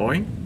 Boeing.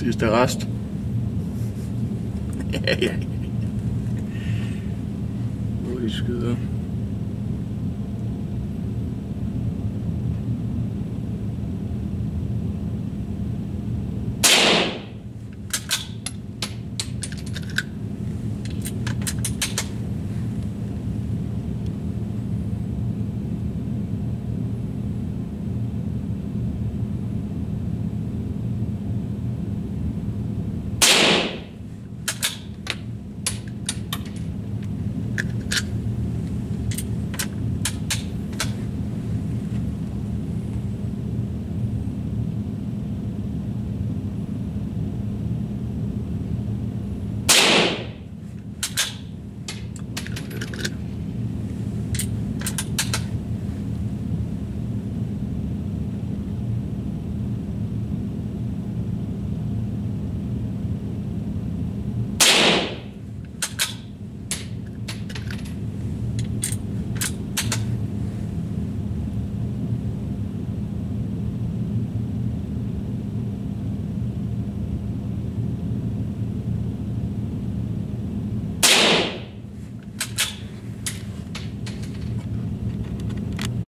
Sidste rest. Ja, ja. Hvor I skyder.